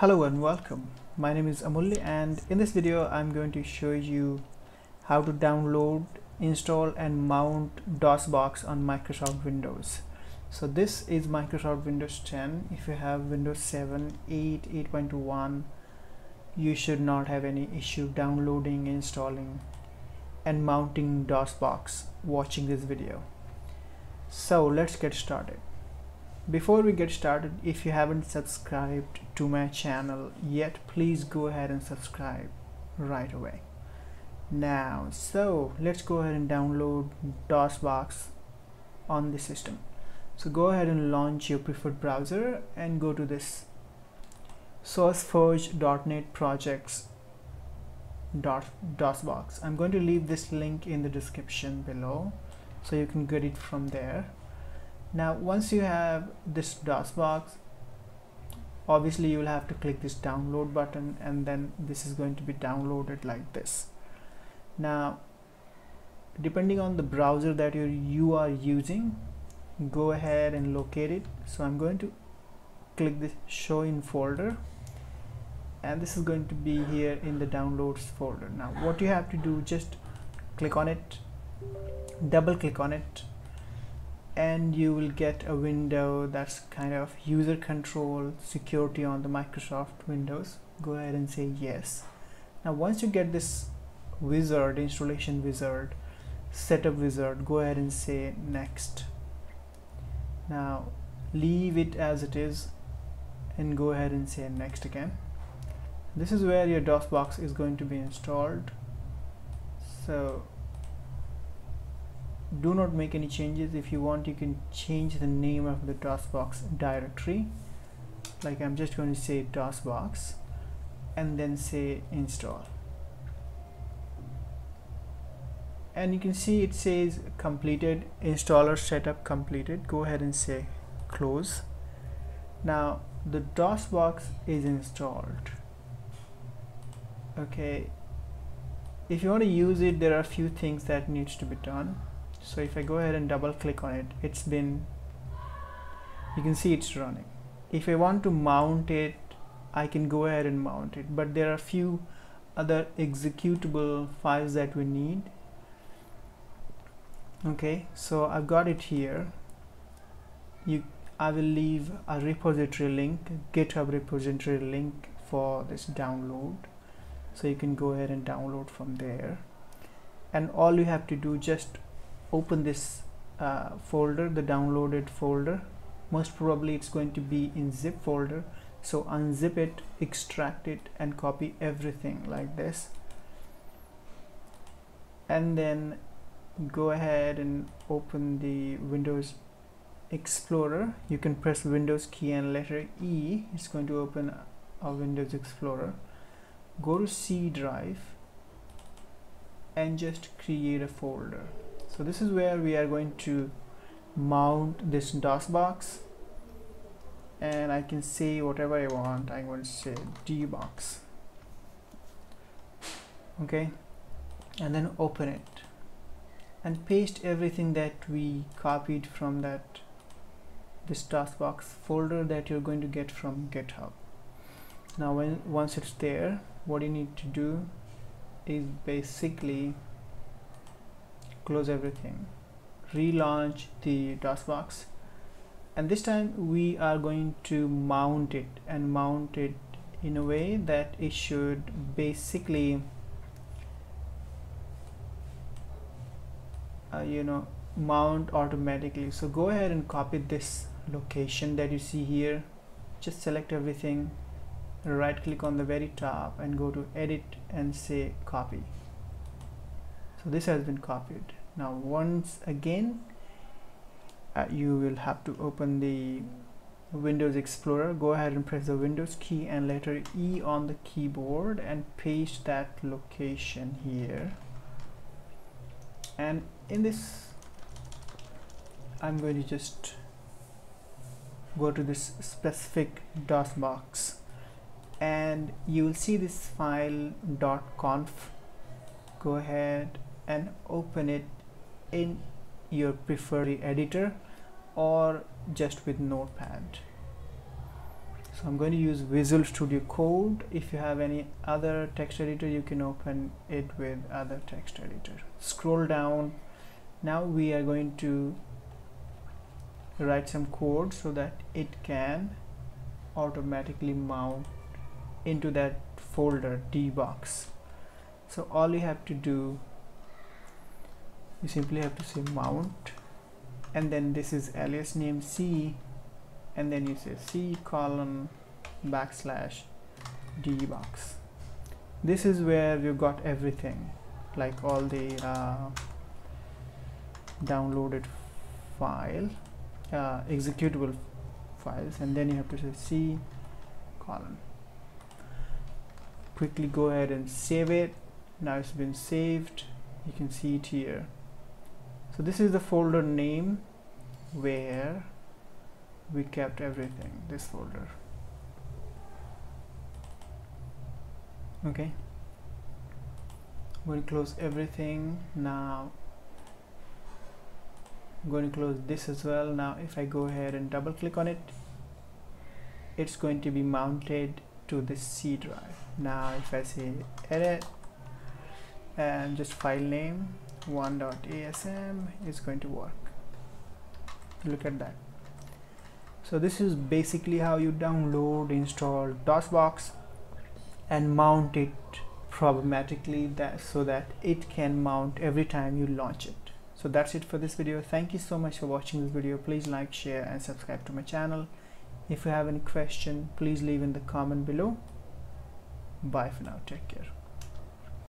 Hello and welcome. My name is Amulya and in this video I'm going to show you how to download, install and mount DOSBox on Microsoft Windows. So this is Microsoft Windows 10. If you have Windows 7, 8, 8.1 you should not have any issue downloading, installing and mounting DOSBox watching this video. So let's get started before we get started if you haven't subscribed to my channel yet please go ahead and subscribe right away. Now so let's go ahead and download DOSBox on the system. So go ahead and launch your preferred browser and go to this sourceforge.net projects DOSBox. I'm going to leave this link in the description below so you can get it from there now once you have this DOSBox obviously you will have to click this download button and then this is going to be downloaded like this. Now depending on the browser that you you are using go ahead and locate it. So I'm going to click this show in folder and this is going to be here in the downloads folder. Now what you have to do just click on it double click on it and you will get a window that's kind of user control security on the Microsoft Windows. Go ahead and say yes. Now once you get this wizard installation wizard setup wizard go ahead and say next. Now leave it as it is and go ahead and say next again. This is where your DOSBox is going to be installed. So do not make any changes. If you want you can change the name of the DOSBox directory. Like I'm just going to say DOSBox and then say install. And you can see it says completed installer setup completed. Go ahead and say close. Now the DOSBox is installed. Okay. If you want to use it there are a few things that needs to be done so if I go ahead and double click on it it's been you can see it's running. If I want to mount it I can go ahead and mount it. But there are a few other executable files that we need. Okay so I've got it here. You I will leave a repository link github repository link for this download. So you can go ahead and download from there. And all you have to do just open this uh, folder the downloaded folder. Most probably it's going to be in zip folder. So unzip it extract it and copy everything like this. And then go ahead and open the Windows Explorer. You can press Windows key and letter E. It's going to open a Windows Explorer. Go to C drive and just create a folder so this is where we are going to mount this DOSBox and I can say whatever I want. I'm going to say dbox okay? And then open it. And paste everything that we copied from that this DOSBox folder that you're going to get from github. Now when once it's there what you need to do is basically close everything. Relaunch the DOSBox and this time we are going to mount it and mount it in a way that it should basically uh, you know mount automatically. So go ahead and copy this location that you see here. Just select everything right click on the very top and go to edit and say copy. So this has been copied now once again uh, you will have to open the Windows Explorer. Go ahead and press the Windows key and letter E on the keyboard and paste that location here. And in this I'm going to just go to this specific DOSBox and you will see this file .conf. Go ahead and open it in your preferred editor or just with notepad. So I'm going to use Visual Studio Code. If you have any other text editor you can open it with other text editor. Scroll down. Now we are going to write some code so that it can automatically mount into that folder dbox. So all you have to do you simply have to say mount and then this is alias name C and then you say C colon backslash dbox this is where you got everything like all the uh, downloaded file uh, executable files and then you have to say C colon. Quickly go ahead and save it. Now it's been saved. You can see it here so this is the folder name where we kept everything this folder. Okay. To close everything. Now I'm going to close this as well. Now if I go ahead and double click on it it's going to be mounted to the C drive. Now if I say edit and just file name 1.asm is going to work. Look at that. So this is basically how you download install DOSBox and mount it programmatically that so that it can mount every time you launch it. So that's it for this video. Thank you so much for watching this video. Please like share and subscribe to my channel. If you have any question please leave in the comment below. Bye for now. Take care